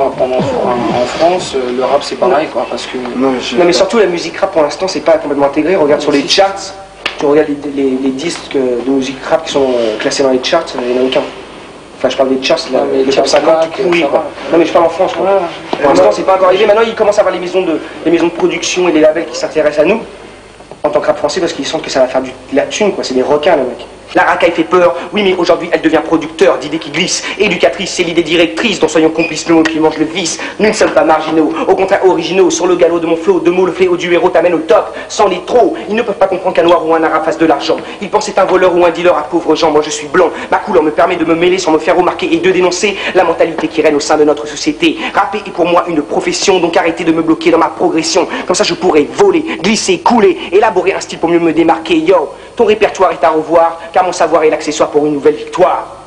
En, en France, euh, le rap c'est pareil quoi, parce que. Non, mais surtout la musique rap pour l'instant c'est pas complètement intégré. Regarde sur les charts, tu regardes les, disques de musique rap qui sont euh, classés dans les charts, il n'y en a aucun. Enfin, je parle des charts, là, les top 50 tout pourri quoi. Non, mais je parle en France quoi. Pour l'instant, c'est pas encore arrivé. Maintenant, il commence à avoir les maisons de, les maisons de production et les labels qui s'intéressent à nous en tant que rap français parce qu'ils sentent que ça va faire du, de la thune quoi. C'est des requins, le mec. La racaille fait peur, oui, mais aujourd'hui elle devient producteur d'idées qui glissent. Éducatrice, c'est l'idée directrice dont soyons complices le mot qui mange le vice. Nous ne sommes pas marginaux, au contraire originaux. Sur le galop de mon flot, de mots, le fléau du héros t'amène au top. Sans les trop, ils ne peuvent pas comprendre qu'un noir ou un arabe fasse de l'argent. Ils pensent être un voleur ou un dealer à pauvres gens. Moi je suis blanc, ma couleur me permet de me mêler sans me faire remarquer et de dénoncer la mentalité qui règne au sein de notre société. Rapper est pour moi une profession, donc arrêtez de me bloquer dans ma progression. Comme ça je pourrais voler, glisser, couler, élaborer un style pour mieux me démarquer. Yo, ton répertoire est à revoir, mon savoir est l'accessoire pour une nouvelle victoire.